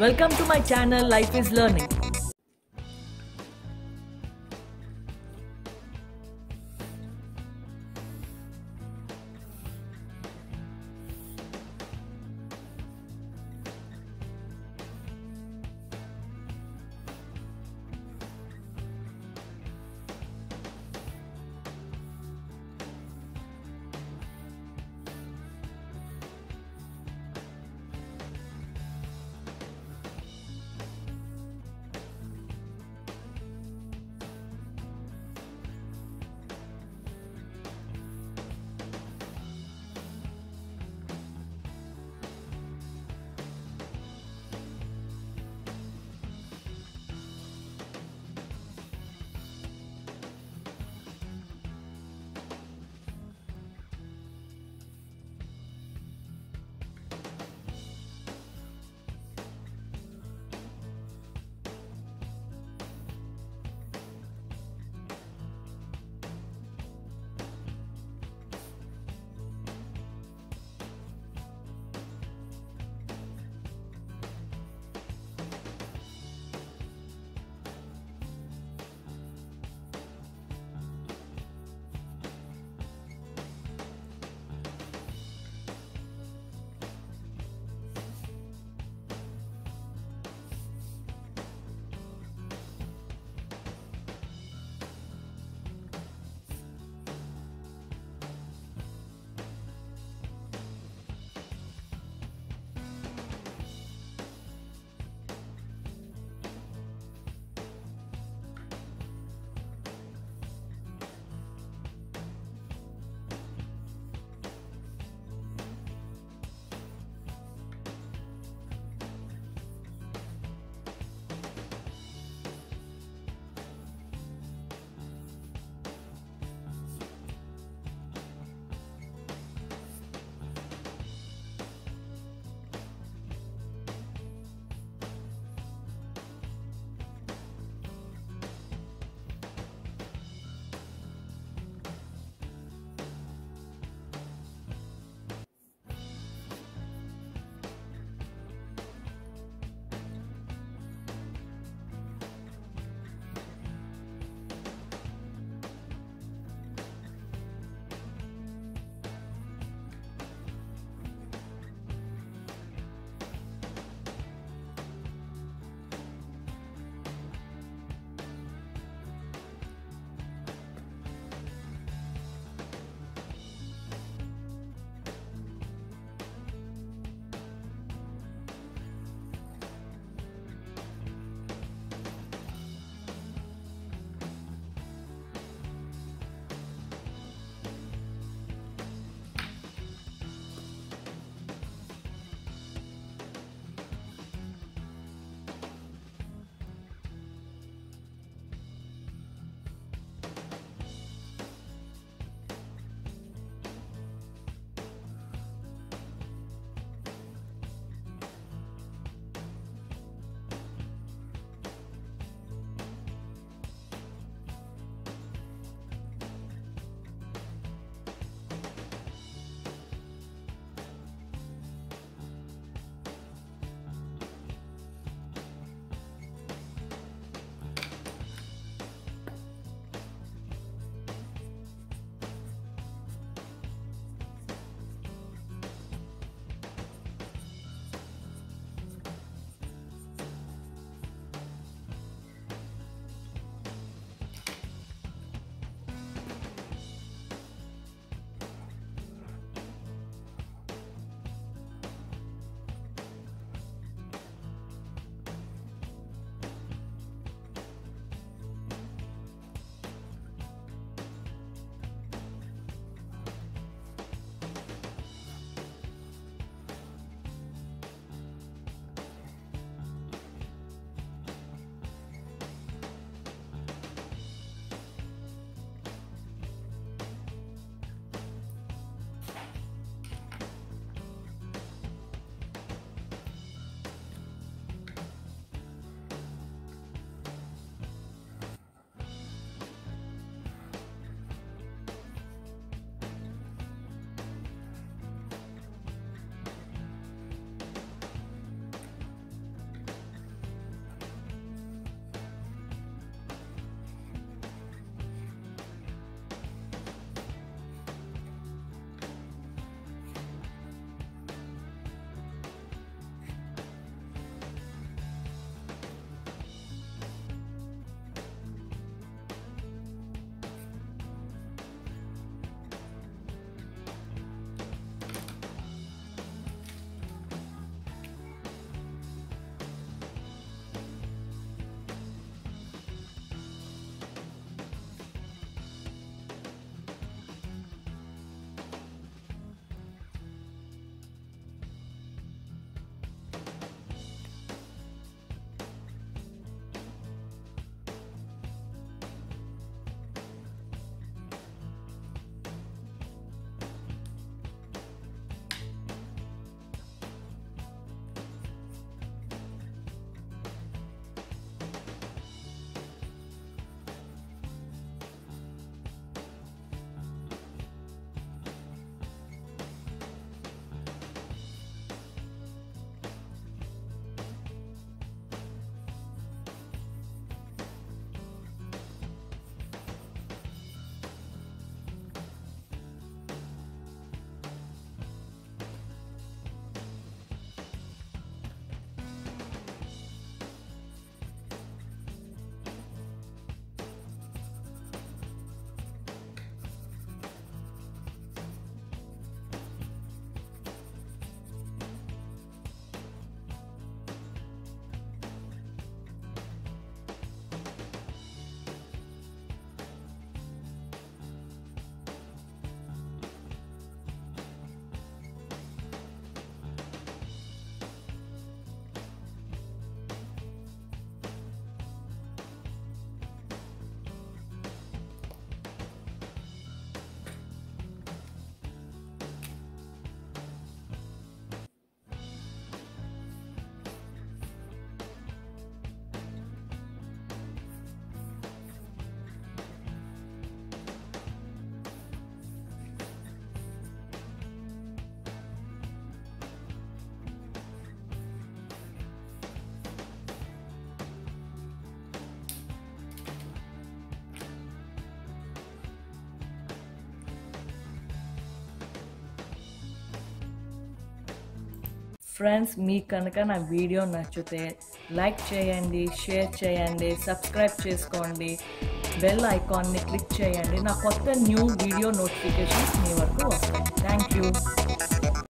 Welcome to my channel Life is Learning. Friends మీకు కనుక నా వీడియో నచ్చితే లైక్ చేయండి షేర్ చేయండి సబ్స్క్రైబ్ చేసుకోండి. బెల్ ఐకాన్ని క్లిక్ చేయండి. నా కొత్త న్యూ వీడియో నోటిఫికేషన్స్ మీ వరకు వస్తాయి. Thank you.